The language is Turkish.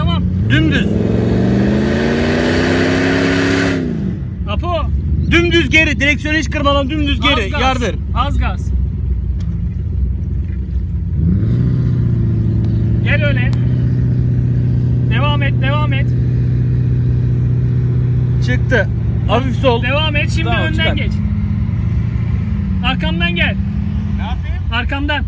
tamam. Dümdüz. Apo. Dümdüz geri. Direksiyonu hiç kırmadan dümdüz geri. Az gaz. Yardır. Az gaz. Gel öyle. Devam et, devam et. Çıktı. Hafif sol. Devam et. Şimdi tamam, önden çıkar. geç. Arkamdan gel. Ne yapayım? Arkamdan.